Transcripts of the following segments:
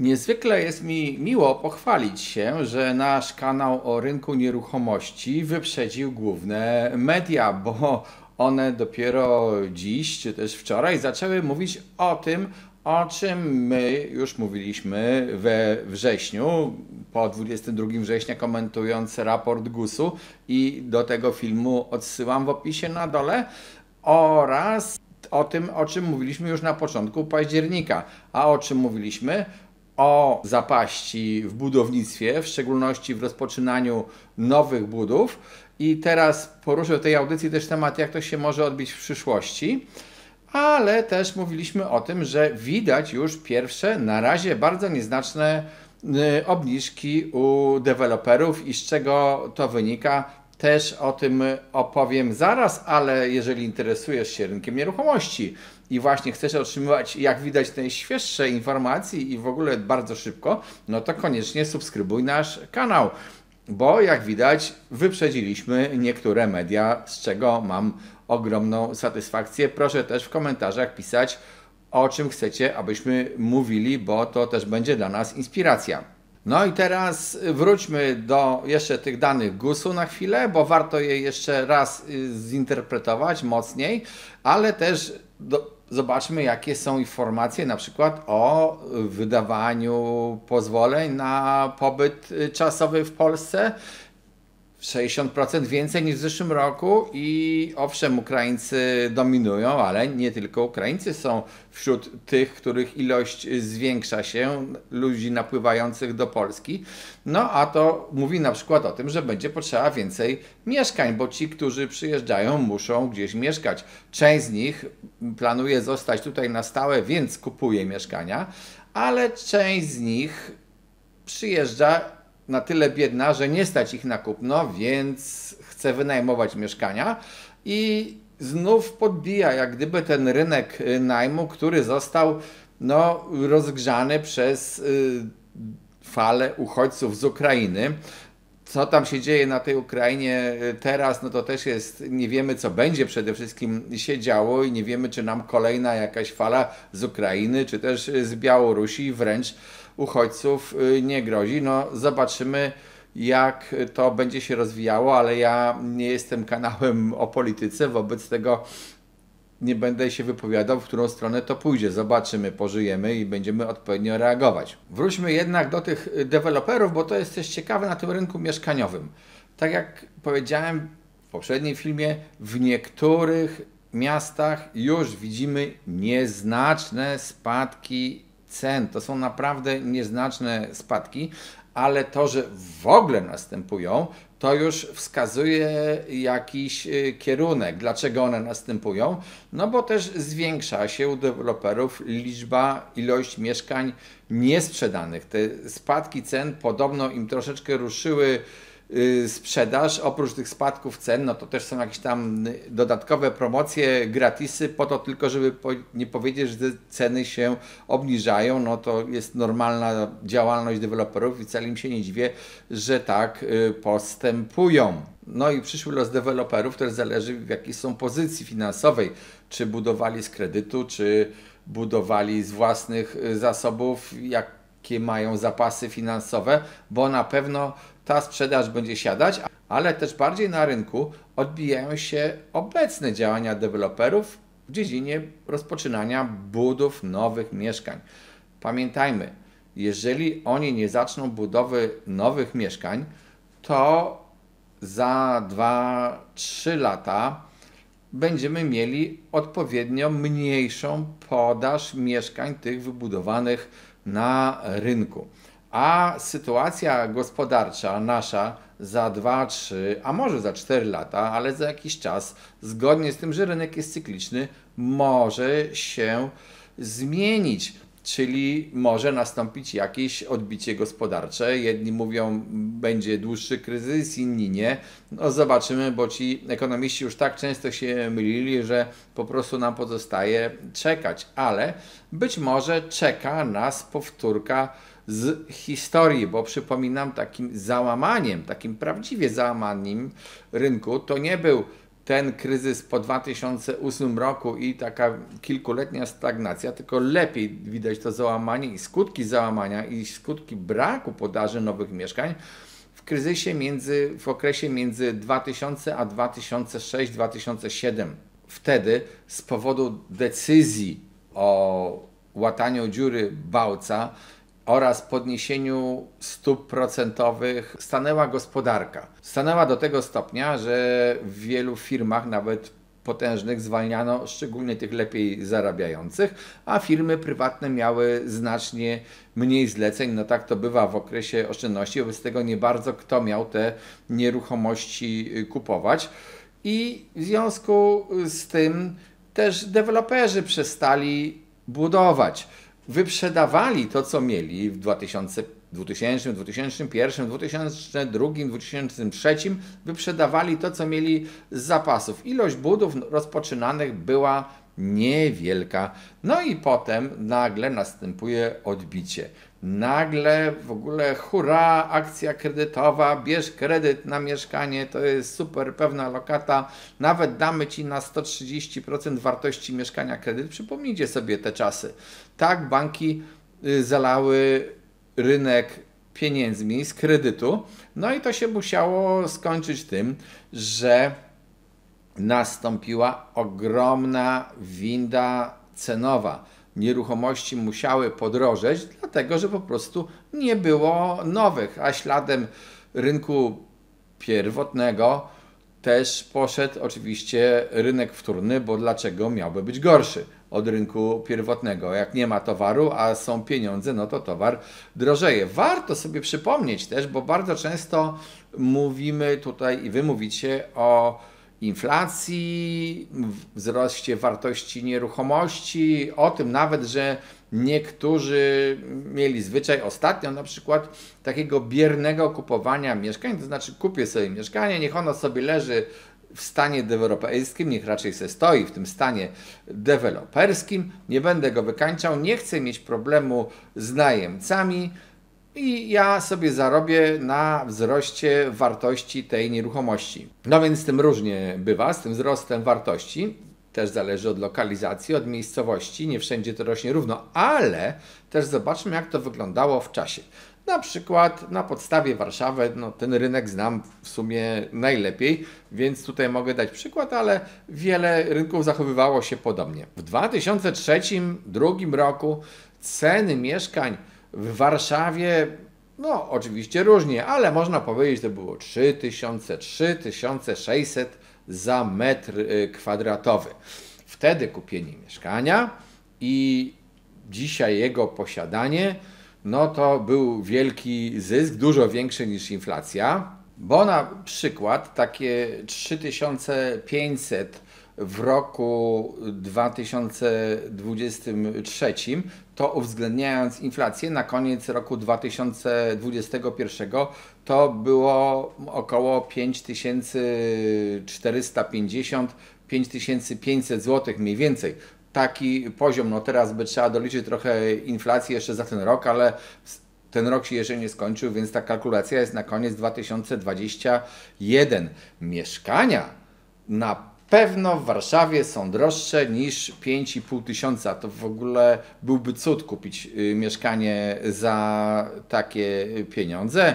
Niezwykle jest mi miło pochwalić się, że nasz kanał o rynku nieruchomości wyprzedził główne media, bo one dopiero dziś czy też wczoraj zaczęły mówić o tym, o czym my już mówiliśmy we wrześniu, po 22 września komentując raport GUS-u i do tego filmu odsyłam w opisie na dole oraz o tym, o czym mówiliśmy już na początku października. A o czym mówiliśmy? O zapaści w budownictwie, w szczególności w rozpoczynaniu nowych budów. I teraz poruszę w tej audycji też temat, jak to się może odbić w przyszłości ale też mówiliśmy o tym, że widać już pierwsze, na razie bardzo nieznaczne y, obniżki u deweloperów i z czego to wynika. Też o tym opowiem zaraz, ale jeżeli interesujesz się rynkiem nieruchomości i właśnie chcesz otrzymywać, jak widać, najświeższe informacje i w ogóle bardzo szybko, no to koniecznie subskrybuj nasz kanał bo jak widać, wyprzedziliśmy niektóre media, z czego mam ogromną satysfakcję. Proszę też w komentarzach pisać, o czym chcecie, abyśmy mówili, bo to też będzie dla nas inspiracja. No i teraz wróćmy do jeszcze tych danych GUS-u na chwilę, bo warto je jeszcze raz y, zinterpretować mocniej, ale też do, zobaczmy, jakie są informacje na przykład o wydawaniu pozwoleń na pobyt czasowy w Polsce. 60% więcej niż w zeszłym roku i owszem, Ukraińcy dominują, ale nie tylko Ukraińcy są wśród tych, których ilość zwiększa się, ludzi napływających do Polski. No a to mówi na przykład o tym, że będzie potrzeba więcej mieszkań, bo ci, którzy przyjeżdżają, muszą gdzieś mieszkać. Część z nich planuje zostać tutaj na stałe, więc kupuje mieszkania, ale część z nich przyjeżdża na tyle biedna, że nie stać ich na kupno, więc chce wynajmować mieszkania i znów podbija jak gdyby ten rynek y, najmu, który został no, rozgrzany przez y, falę uchodźców z Ukrainy. Co tam się dzieje na tej Ukrainie y, teraz, no to też jest, nie wiemy co będzie przede wszystkim się działo i nie wiemy, czy nam kolejna jakaś fala z Ukrainy, czy też z Białorusi wręcz uchodźców y, nie grozi. No, zobaczymy, jak to będzie się rozwijało, ale ja nie jestem kanałem o polityce, wobec tego nie będę się wypowiadał, w którą stronę to pójdzie. Zobaczymy, pożyjemy i będziemy odpowiednio reagować. Wróćmy jednak do tych deweloperów, bo to jest też ciekawe na tym rynku mieszkaniowym. Tak jak powiedziałem w poprzednim filmie, w niektórych miastach już widzimy nieznaczne spadki cen. To są naprawdę nieznaczne spadki, ale to, że w ogóle następują, to już wskazuje jakiś y, kierunek. Dlaczego one następują? No bo też zwiększa się u deweloperów liczba, ilość mieszkań niesprzedanych. Te spadki cen podobno im troszeczkę ruszyły sprzedaż, oprócz tych spadków cen, no to też są jakieś tam dodatkowe promocje, gratisy, po to tylko, żeby nie powiedzieć, że ceny się obniżają, no to jest normalna działalność deweloperów i wcale im się nie dziwię, że tak y, postępują. No i przyszły los deweloperów też zależy w jakiej są pozycji finansowej, czy budowali z kredytu, czy budowali z własnych y, zasobów, jakie mają zapasy finansowe, bo na pewno ta sprzedaż będzie siadać, ale też bardziej na rynku odbijają się obecne działania deweloperów w dziedzinie rozpoczynania budów nowych mieszkań. Pamiętajmy, jeżeli oni nie zaczną budowy nowych mieszkań, to za 2-3 lata będziemy mieli odpowiednio mniejszą podaż mieszkań tych wybudowanych na rynku a sytuacja gospodarcza nasza za 2, 3, a może za 4 lata, ale za jakiś czas, zgodnie z tym, że rynek jest cykliczny, może się zmienić. Czyli może nastąpić jakieś odbicie gospodarcze. Jedni mówią, będzie dłuższy kryzys, inni nie. No zobaczymy, bo ci ekonomiści już tak często się mylili, że po prostu nam pozostaje czekać. Ale być może czeka nas powtórka z historii, bo przypominam, takim załamaniem, takim prawdziwie załamaniem rynku to nie był ten kryzys po 2008 roku i taka kilkuletnia stagnacja, tylko lepiej widać to załamanie i skutki załamania i skutki braku podaży nowych mieszkań w kryzysie między, w okresie między 2000 a 2006-2007. Wtedy z powodu decyzji o łataniu dziury Bałca oraz podniesieniu stóp procentowych stanęła gospodarka. Stanęła do tego stopnia, że w wielu firmach, nawet potężnych, zwalniano szczególnie tych lepiej zarabiających, a firmy prywatne miały znacznie mniej zleceń. No tak to bywa w okresie oszczędności, wobec tego nie bardzo kto miał te nieruchomości kupować. I w związku z tym też deweloperzy przestali budować wyprzedawali to, co mieli w 2000, 2000, 2001, 2002, 2003, wyprzedawali to, co mieli z zapasów. Ilość budów rozpoczynanych była niewielka. No i potem nagle następuje odbicie. Nagle w ogóle hurra, akcja kredytowa, bierz kredyt na mieszkanie, to jest super, pewna lokata, nawet damy Ci na 130% wartości mieszkania kredyt. Przypomnijcie sobie te czasy. Tak banki y, zalały rynek pieniędzmi z kredytu, no i to się musiało skończyć tym, że nastąpiła ogromna winda cenowa. Nieruchomości musiały podrożeć, dlatego że po prostu nie było nowych, a śladem rynku pierwotnego też poszedł oczywiście rynek wtórny, bo dlaczego miałby być gorszy od rynku pierwotnego? Jak nie ma towaru, a są pieniądze, no to towar drożeje. Warto sobie przypomnieć też, bo bardzo często mówimy tutaj i wy mówicie o inflacji, wzroście wartości nieruchomości, o tym nawet, że niektórzy mieli zwyczaj ostatnio na przykład takiego biernego kupowania mieszkań, to znaczy kupię sobie mieszkanie, niech ono sobie leży w stanie deweloperskim, niech raczej se stoi w tym stanie deweloperskim, nie będę go wykańczał, nie chcę mieć problemu z najemcami, i ja sobie zarobię na wzroście wartości tej nieruchomości. No więc z tym różnie bywa, z tym wzrostem wartości. Też zależy od lokalizacji, od miejscowości. Nie wszędzie to rośnie równo, ale też zobaczmy, jak to wyglądało w czasie. Na przykład na podstawie Warszawy, no ten rynek znam w sumie najlepiej, więc tutaj mogę dać przykład, ale wiele rynków zachowywało się podobnie. W 2003-2002 roku ceny mieszkań w Warszawie, no oczywiście różnie, ale można powiedzieć, to było 3000, 3600 za metr y, kwadratowy. Wtedy kupienie mieszkania i dzisiaj jego posiadanie, no to był wielki zysk, dużo większy niż inflacja, bo na przykład takie 3500 w roku 2023, to uwzględniając inflację na koniec roku 2021 to było około 5450-5500 zł mniej więcej. Taki poziom, no teraz by trzeba doliczyć trochę inflacji jeszcze za ten rok, ale ten rok się jeszcze nie skończył, więc ta kalkulacja jest na koniec 2021. Mieszkania na pewno w Warszawie są droższe niż 5,5 tysiąca. To w ogóle byłby cud kupić y, mieszkanie za takie pieniądze.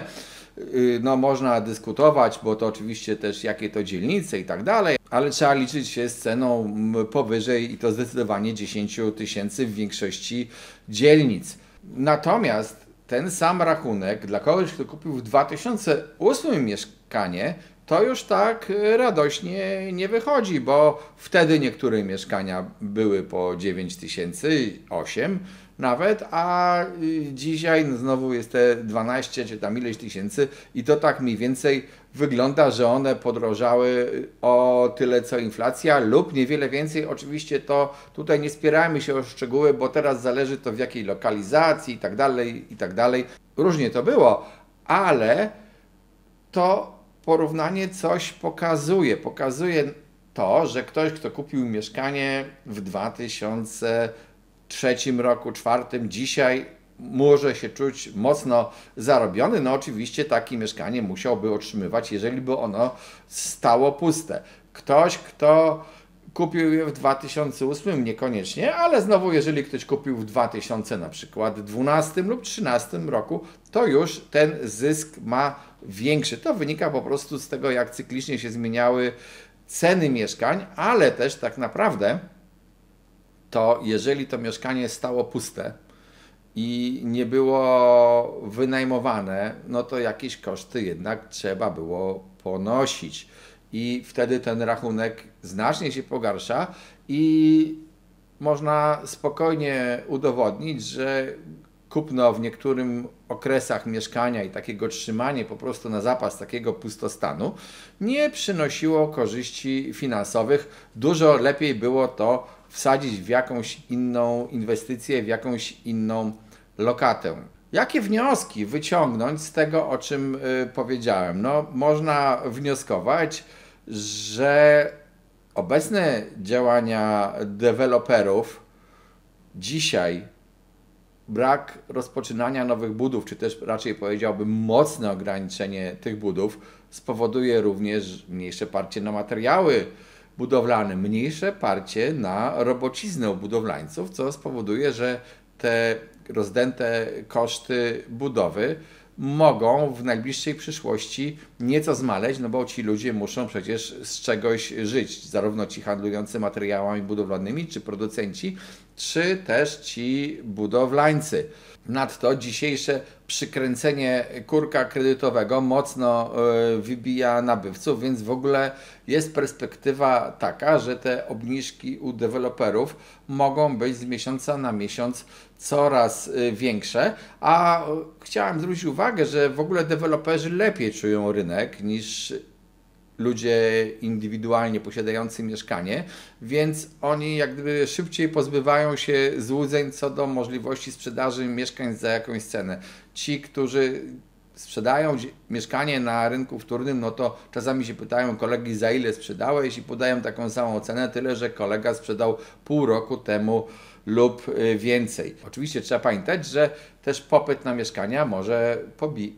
Y, no, można dyskutować, bo to oczywiście też jakie to dzielnice i tak dalej, ale trzeba liczyć się z ceną powyżej i to zdecydowanie 10 tysięcy w większości dzielnic. Natomiast ten sam rachunek dla kogoś, kto kupił w 2008 mieszkanie, to już tak y, radośnie nie wychodzi, bo wtedy niektóre mieszkania były po 9 tysięcy, 8 nawet, a y, dzisiaj no znowu jest te 12 czy tam ileś tysięcy i to tak mniej więcej wygląda, że one podrożały o tyle co inflacja lub niewiele więcej. Oczywiście to tutaj nie spierajmy się o szczegóły, bo teraz zależy to w jakiej lokalizacji i tak dalej, i tak dalej. Różnie to było, ale to porównanie coś pokazuje. Pokazuje to, że ktoś, kto kupił mieszkanie w 2003 roku, czwartym, dzisiaj może się czuć mocno zarobiony. No oczywiście takie mieszkanie musiałby otrzymywać, jeżeli by ono stało puste. ktoś, kto kupił je w 2008, niekoniecznie, ale znowu, jeżeli ktoś kupił w 2000 na przykład 12 lub 13 roku, to już ten zysk ma większy. To wynika po prostu z tego, jak cyklicznie się zmieniały ceny mieszkań, ale też tak naprawdę to jeżeli to mieszkanie stało puste i nie było wynajmowane, no to jakieś koszty jednak trzeba było ponosić. I wtedy ten rachunek znacznie się pogarsza i można spokojnie udowodnić, że kupno w niektórym okresach mieszkania i takiego trzymanie po prostu na zapas takiego pustostanu nie przynosiło korzyści finansowych. Dużo lepiej było to wsadzić w jakąś inną inwestycję, w jakąś inną lokatę. Jakie wnioski wyciągnąć z tego, o czym y, powiedziałem? No, można wnioskować, że obecne działania deweloperów dzisiaj brak rozpoczynania nowych budów, czy też raczej powiedziałbym mocne ograniczenie tych budów, spowoduje również mniejsze parcie na materiały budowlane, mniejsze parcie na robociznę budowlańców, co spowoduje, że te rozdęte koszty budowy mogą w najbliższej przyszłości nieco zmaleć, no bo ci ludzie muszą przecież z czegoś żyć, zarówno ci handlujący materiałami budowlanymi, czy producenci, czy też ci budowlańcy. Nadto dzisiejsze przykręcenie kurka kredytowego mocno e, wybija nabywców, więc w ogóle jest perspektywa taka, że te obniżki u deweloperów mogą być z miesiąca na miesiąc coraz e, większe. A chciałem zwrócić uwagę, że w ogóle deweloperzy lepiej czują rynek niż ludzie indywidualnie posiadający mieszkanie, więc oni jak gdyby szybciej pozbywają się złudzeń co do możliwości sprzedaży mieszkań za jakąś cenę. Ci, którzy sprzedają mieszkanie na rynku wtórnym, no to czasami się pytają kolegi za ile sprzedałeś i podają taką samą cenę, tyle że kolega sprzedał pół roku temu lub y, więcej. Oczywiście trzeba pamiętać, że też popyt na mieszkania może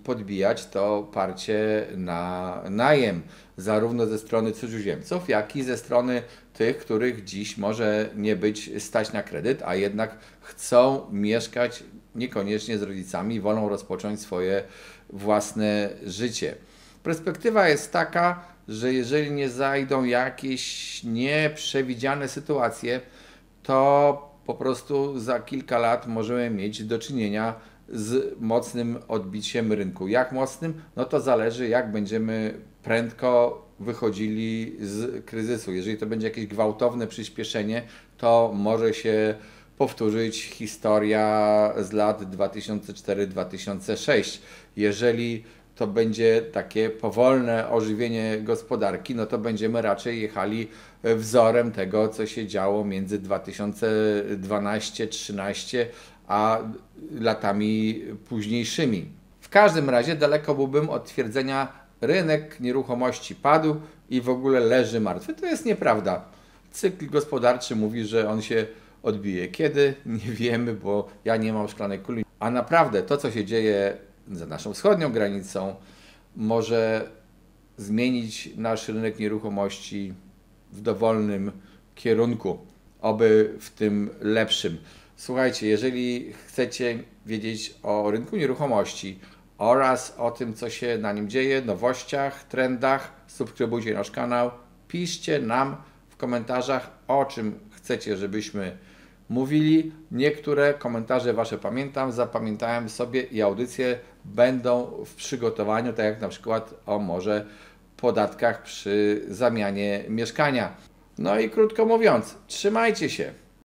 podbijać to parcie na najem, zarówno ze strony cudzoziemców, jak i ze strony tych, których dziś może nie być stać na kredyt, a jednak chcą mieszkać niekoniecznie z rodzicami, wolą rozpocząć swoje własne życie. Perspektywa jest taka, że jeżeli nie zajdą jakieś nieprzewidziane sytuacje, to po prostu za kilka lat możemy mieć do czynienia z mocnym odbiciem rynku. Jak mocnym? No to zależy, jak będziemy prędko wychodzili z kryzysu. Jeżeli to będzie jakieś gwałtowne przyspieszenie, to może się powtórzyć historia z lat 2004-2006. Jeżeli to będzie takie powolne ożywienie gospodarki, no to będziemy raczej jechali wzorem tego, co się działo między 2012-2013 a latami późniejszymi. W każdym razie daleko byłbym od twierdzenia, rynek nieruchomości padł i w ogóle leży martwy. To jest nieprawda. Cykl gospodarczy mówi, że on się odbije. Kiedy? Nie wiemy, bo ja nie mam szklanej kuli. A naprawdę to, co się dzieje za naszą wschodnią granicą, może zmienić nasz rynek nieruchomości w dowolnym kierunku, oby w tym lepszym. Słuchajcie, jeżeli chcecie wiedzieć o rynku nieruchomości oraz o tym, co się na nim dzieje, nowościach, trendach, subskrybujcie nasz kanał, piszcie nam w komentarzach, o czym chcecie, żebyśmy mówili. Niektóre komentarze Wasze pamiętam, zapamiętałem sobie i audycje będą w przygotowaniu, tak jak na przykład o może podatkach przy zamianie mieszkania. No i krótko mówiąc, trzymajcie się.